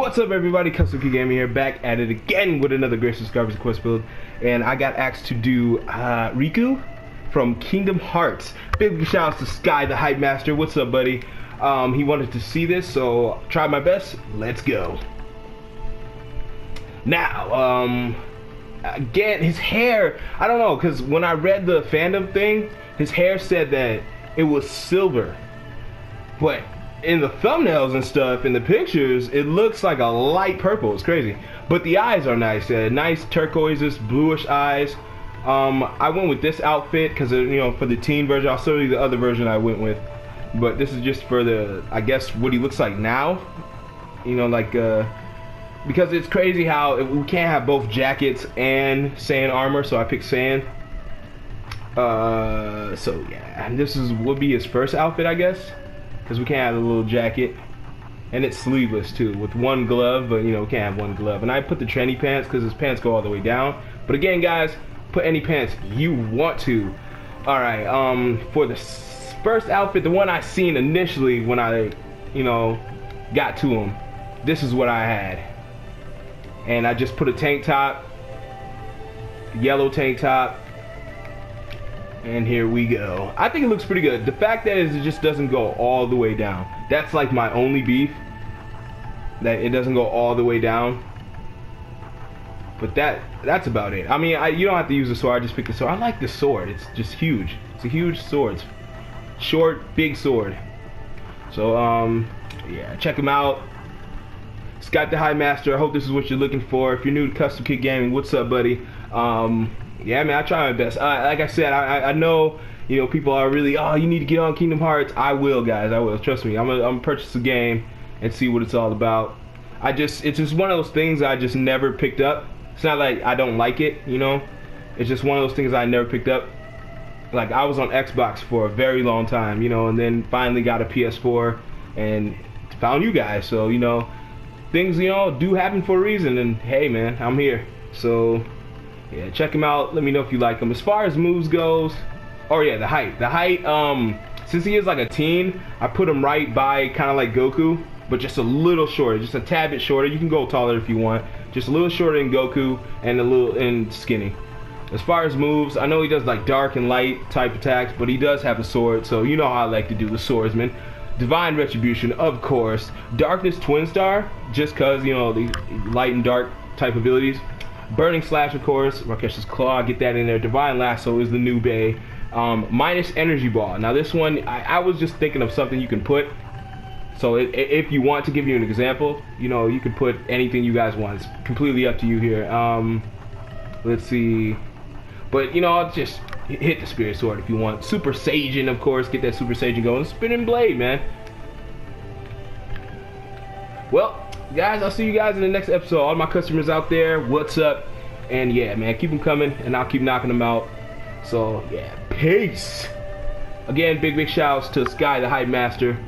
What's up everybody, Custom Kit Gaming here, back at it again with another Great Subscribers Quest build. And I got asked to do uh, Riku from Kingdom Hearts. Big shout out to Sky, the Hype Master. What's up, buddy? Um, he wanted to see this, so try my best. Let's go. Now, um, again, his hair, I don't know, because when I read the fandom thing, his hair said that it was silver. But in the thumbnails and stuff, in the pictures, it looks like a light purple. It's crazy. But the eyes are nice. Uh, nice turquoises, bluish eyes. Um, I went with this outfit because, you know, for the teen version. I'll show you the other version I went with. But this is just for the, I guess, what he looks like now. You know, like, uh, because it's crazy how we can't have both jackets and sand armor, so I picked sand. Uh, so yeah, and this is would be his first outfit, I guess because we can't have a little jacket. And it's sleeveless too, with one glove, but you know, we can't have one glove. And I put the tranny pants because his pants go all the way down. But again, guys, put any pants you want to. Alright, um, for the first outfit, the one I seen initially when I, you know, got to him, this is what I had. And I just put a tank top, yellow tank top, and here we go. I think it looks pretty good. The fact that is it just doesn't go all the way down. That's like my only beef. That it doesn't go all the way down. But that that's about it. I mean, I, you don't have to use the sword. I just picked the sword. I like the sword. It's just huge. It's a huge sword. It's short, big sword. So, um, yeah, check him out. Scott the Hype Master. I hope this is what you're looking for. If you're new to Custom Kit Gaming, what's up, buddy? Um, yeah, man, I try my best. Uh, like I said, I, I know you know people are really oh you need to get on Kingdom Hearts. I will, guys. I will. Trust me. I'm gonna, I'm gonna purchase the game and see what it's all about. I just it's just one of those things I just never picked up. It's not like I don't like it, you know. It's just one of those things I never picked up. Like I was on Xbox for a very long time, you know, and then finally got a PS4 and found you guys. So you know, things you know do happen for a reason. And hey, man, I'm here. So yeah, check him out. Let me know if you like him. As far as moves goes, oh yeah, the height. The height, um, since he is like a teen, I put him right by kind of like Goku, but just a little shorter, just a tad bit shorter. You can go taller if you want. Just a little shorter than Goku and a little and skinny. As far as moves, I know he does like dark and light type attacks, but he does have a sword, so you know how I like to do the swordsman. Divine Retribution, of course. Darkness Twin Star, just cause, you know, the light and dark type abilities. Burning Slash, of course. Rakesh's Claw, get that in there. Divine Lasso is the new Bay. Um, minus Energy Ball. Now this one, I, I, was just thinking of something you can put. So it, if you want to give you an example, you know, you can put anything you guys want. It's completely up to you here. Um, let's see. But, you know, just hit the Spirit Sword if you want. Super Saiyan, of course. Get that Super Saiyan going. Spinning Blade, man. Well, guys, I'll see you guys in the next episode. All my customers out there, what's up? And yeah, man, keep them coming, and I'll keep knocking them out. So yeah, peace. Again, big big shouts to Sky the Hype Master.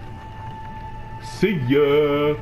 See ya.